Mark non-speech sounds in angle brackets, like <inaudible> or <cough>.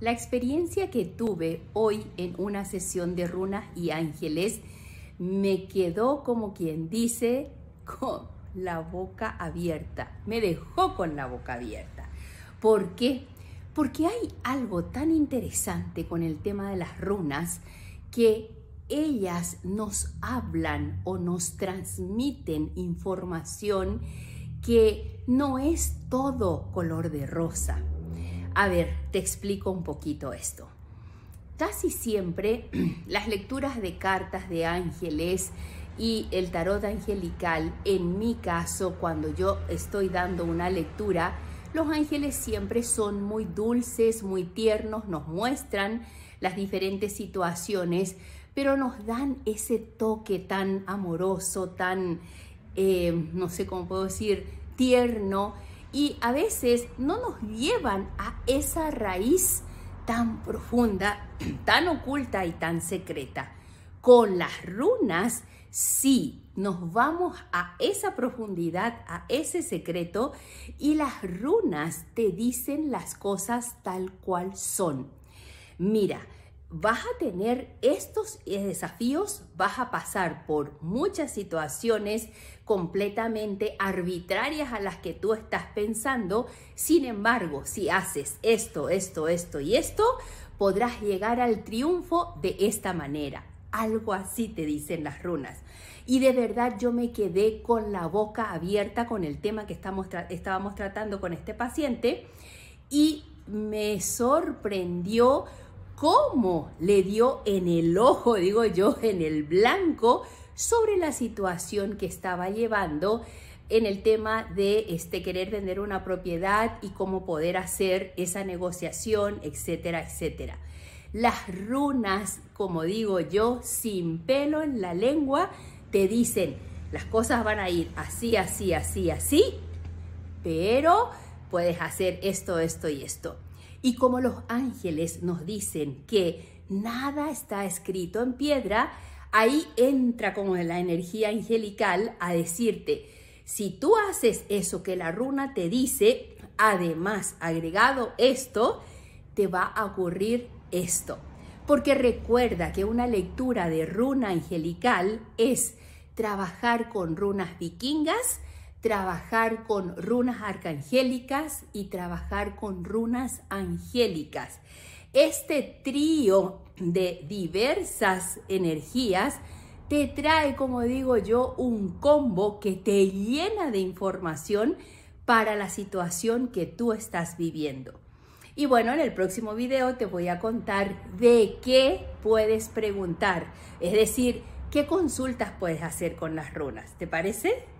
La experiencia que tuve hoy en una sesión de runas y ángeles me quedó como quien dice con la boca abierta. Me dejó con la boca abierta. ¿Por qué? Porque hay algo tan interesante con el tema de las runas que ellas nos hablan o nos transmiten información que no es todo color de rosa. A ver, te explico un poquito esto. Casi siempre <clears throat> las lecturas de cartas de ángeles y el tarot angelical, en mi caso, cuando yo estoy dando una lectura, los ángeles siempre son muy dulces, muy tiernos, nos muestran las diferentes situaciones, pero nos dan ese toque tan amoroso, tan, eh, no sé cómo puedo decir, tierno, y a veces no nos llevan a esa raíz tan profunda, <clears throat> tan oculta y tan secreta. Con las runas sí nos vamos a esa profundidad, a ese secreto y las runas te dicen las cosas tal cual son. Mira, vas a tener estos desafíos, vas a pasar por muchas situaciones completamente arbitrarias a las que tú estás pensando. Sin embargo, si haces esto, esto, esto y esto, podrás llegar al triunfo de esta manera. Algo así te dicen las runas. Y de verdad yo me quedé con la boca abierta con el tema que estamos estábamos tratando con este paciente y me sorprendió cómo le dio en el ojo, digo yo, en el blanco, sobre la situación que estaba llevando en el tema de este, querer vender una propiedad y cómo poder hacer esa negociación, etcétera, etcétera. Las runas, como digo yo, sin pelo en la lengua, te dicen, las cosas van a ir así, así, así, así, pero puedes hacer esto, esto y esto. Y como los ángeles nos dicen que nada está escrito en piedra, ahí entra como la energía angelical a decirte, si tú haces eso que la runa te dice, además agregado esto, te va a ocurrir esto. Porque recuerda que una lectura de runa angelical es trabajar con runas vikingas, trabajar con runas arcangélicas y trabajar con runas angélicas. Este trío de diversas energías te trae, como digo yo, un combo que te llena de información para la situación que tú estás viviendo. Y bueno, en el próximo video te voy a contar de qué puedes preguntar, es decir, qué consultas puedes hacer con las runas. ¿Te parece?